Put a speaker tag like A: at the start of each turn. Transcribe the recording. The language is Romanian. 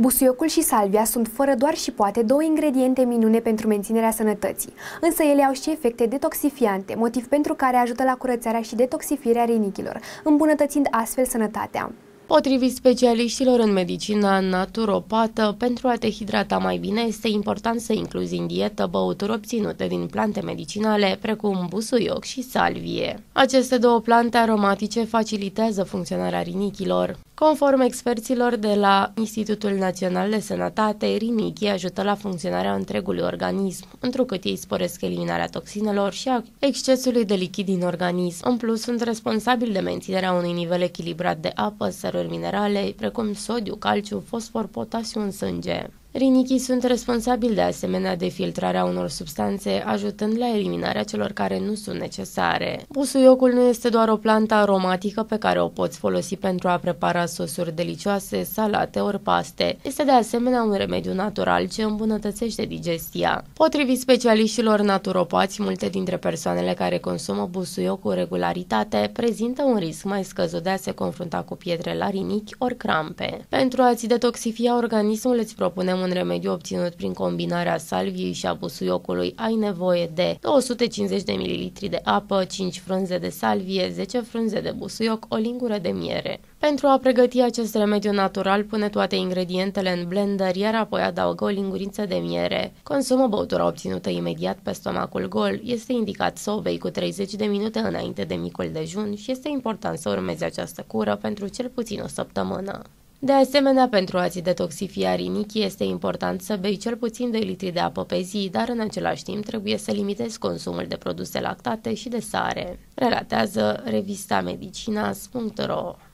A: Busuiocul și salvia sunt fără doar și poate două ingrediente minune pentru menținerea sănătății, însă ele au și efecte detoxifiante, motiv pentru care ajută la curățarea și detoxifirea rinichilor, îmbunătățind astfel sănătatea.
B: Potrivit specialiștilor în medicina naturopată, pentru a te hidrata mai bine este important să incluzi în dietă băuturi obținute din plante medicinale, precum busuioc și salvie. Aceste două plante aromatice facilitează funcționarea rinichilor. Conform experților de la Institutul Național de Sănătate, rinichii ajută la funcționarea întregului organism, întrucât ei sporesc eliminarea toxinelor și a excesului de lichid din organism. În plus, sunt responsabili de menținerea unui nivel echilibrat de apă, săruri minerale, precum sodiu, calciu, fosfor, potasiu în sânge. Rinichii sunt responsabili de asemenea de filtrarea unor substanțe, ajutând la eliminarea celor care nu sunt necesare. Busuiocul nu este doar o plantă aromatică pe care o poți folosi pentru a prepara sosuri delicioase, salate ori paste. Este de asemenea un remediu natural ce îmbunătățește digestia. Potrivit specialiștilor naturopați, multe dintre persoanele care consumă busuioc cu regularitate prezintă un risc mai scăzut de a se confrunta cu pietre la rinichi ori crampe. Pentru a-ți detoxifia organismul îți propunem un remediu obținut prin combinarea salviei și a busuiocului, ai nevoie de 250 de ml de apă, 5 frunze de salvie, 10 frunze de busuioc, o lingură de miere. Pentru a pregăti acest remediu natural, pune toate ingredientele în blender, iar apoi adaugă o linguriță de miere. Consumă băutura obținută imediat pe stomacul gol. Este indicat să o bei cu 30 de minute înainte de micul dejun și este important să urmezi această cură pentru cel puțin o săptămână. De asemenea, pentru a-ți detoxifia rinichii este important să bei cel puțin 2 litri de apă pe zi, dar în același timp trebuie să limitezi consumul de produse lactate și de sare. Relatează revista medicina.ro